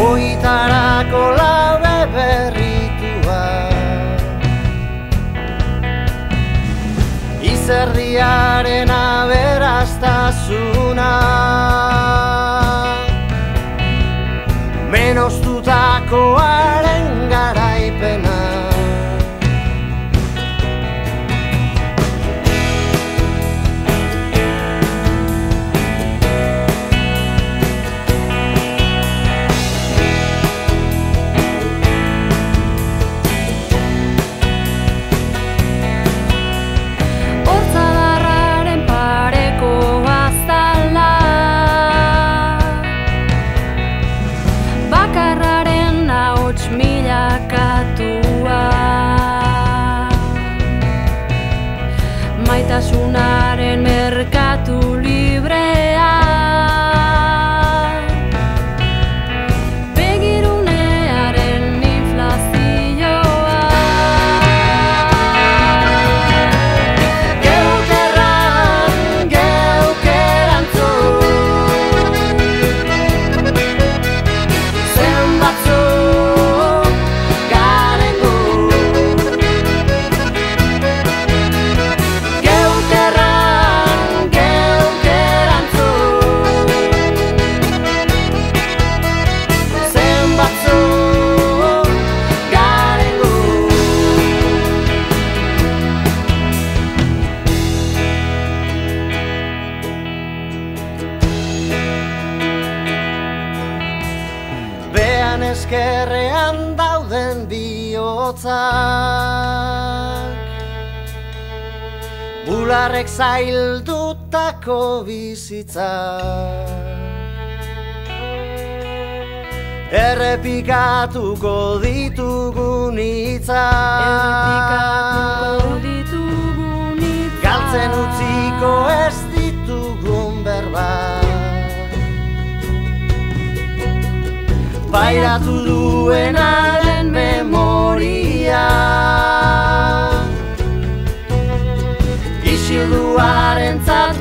oitarako laude berritua. Izerdiaren aberastasuna. Menostutakoa Maitasunaren merkatu Bean eskerrean dauden bihotzak. Bularrek zaildutako bizitzak. Errepikatuko ditugun hitzak pairatu duenaren memoria. Isilduaren zat